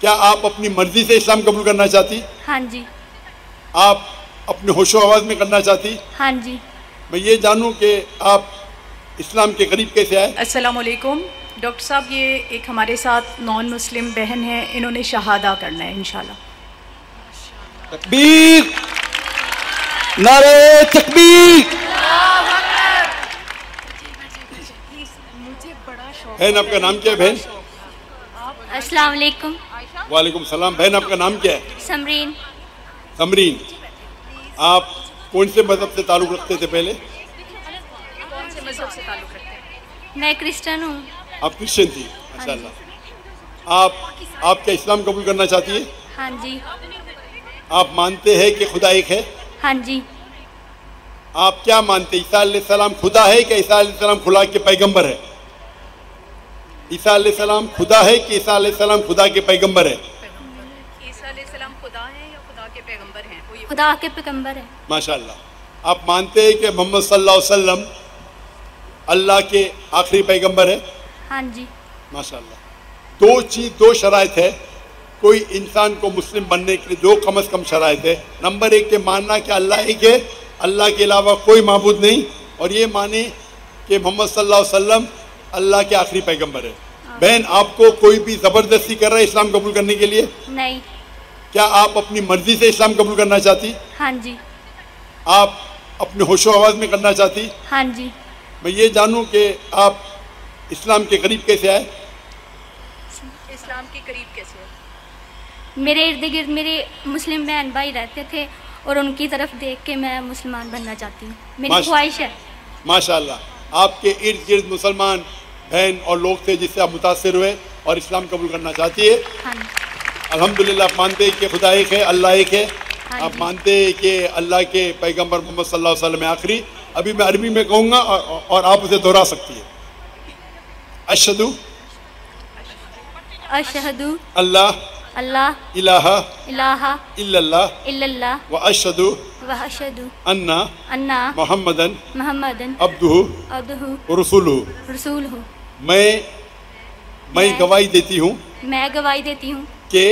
क्या आप अपनी मर्ज़ी से इस्लाम कबूल करना चाहती हाँ जी आप अपने होशो आवाज़ में करना चाहती हाँ जी मैं ये जानूं कि आप इस्लाम के करीब कैसे आए अस्सलाम वालेकुम डॉक्टर साहब ये एक हमारे साथ नॉन मुस्लिम बहन है इन्होंने शहादा करना है इंशाल्लाह तकबीर नारे तकबीर बहन आपका नाम क्या है बहन अस्सलाम वालेकुम वालेकुम सलाम। बहन आपका नाम क्या है? समरीन। समरीन। आप कौन से मज़हब से ताल्लुक़ रखते थे पहले? कौन से मज़हब से ताल्लुक़ रखते हैं? मैं क्रिश्चियन हूँ। आप क्रिश्चियन थी? माशाल्लाह। आप आप क्या इस्लाम कबूल करना चाहती है? हाँ जी। आप मानते हैं कि खुदा एक है? हाँ जी। आप क्या मानते ईसा सलाम खुदा है कि ईसा सलाम खुदा के पैगंबर है? ईसा सलाम खुदा है कि ईसा सलाम खुदा के पैगंबर है? ईसा खुदा हैं खुदा के पैगंबर हैं? वो ये खुदा के पैगंबर है। माशाल्लाह। आप मानते हैं कि मोहम्मद सल्लल्लाहु अलैहि वसल्लम अल्लाह के आखिरी पैगंबर है? हाँ जी। माशाल्लाह। दो चीज़ दो शराइत है। कोई इंसान को मुस्लिम बनने के लिए दो कम अज कम शराइत है। नंबर एक के मानना कि अल्लाह एक है अल्लाह के अलावा कोई मबूद नहीं। और ये माने कि मोहम्मद सल्लल्लाहु अलैहि वसल्लम अल्लाह के आखिरी पैगंबर है। बहन आपको कोई भी ज़बरदस्ती कर रहा है इस्लाम कबूल करने के लिए? नहीं। क्या आप अपनी मर्ज़ी से इस्लाम कबूल करना चाहती? हाँ जी। आप अपने होशो आवाज़ में करना चाहती? हाँ जी। मैं ये जानूं कि आप इस्लाम के करीब कैसे आए? इस्लाम के करीब कैसे है मेरे इर्द गिर्द मेरे मुस्लिम बहन भाई रहते थे और उनकी तरफ़ देख के मैं मुसलमान बनना चाहती हूँ। मेरी ख्वाहिश है। माशाल्लाह। आपके इर्द गिर्द मुसलमान बहन और लोग थे जिससे आप मुतासर हुए और इस्लाम कबूल करना चाहती है। हाँ अल्हम्दुलिल्लाह आप मानते हैं कि खुदा एक है अल्लाह एक है। हाँ आप मानते हैं कि अल्लाह के पैगंबर मोहम्मद सल्लल्लाहु अलैहि वसल्लम आखिरी। अभी मैं अरबी में कहूँगा और, और आप उसे दोहरा सकती है। अशदु अशहदु। अल्लाह। अल्लाह। इलाहा। इलाहा। इल्लल्लाह। इल्लल्लाह। व अशदु व अशहदु अन्ना अन्ना मोहम्मदन मोहम्मदन अब्दुहु अब्दुहु रसूलुहु रसूल हूँ मैं मैं मैं- गवाही देती हूँ मैं गवाही देती हूँ कि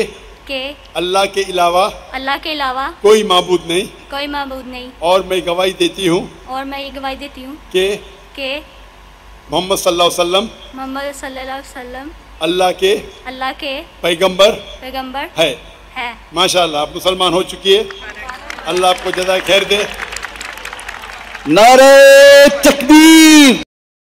कि अल्लाह के अलावा अल्लाह के अलावा कोई माबूद नहीं कोई मबूद नहीं और मैं गवाही देती हूँ और मैं ये गवाही देती हूँ कि कि मोहम्मद सल्लल्लाहु अलैहि वसल्लम मोहम्मद सल्लल्लाहु अलैहि वसल्लम अल्लाह के अल्लाह के पैगंबर पैगंबर है है माशाल्लाह आप मुसलमान हो चुकी है अल्लाह आपको जजा खैर दे। नारे तकबीर।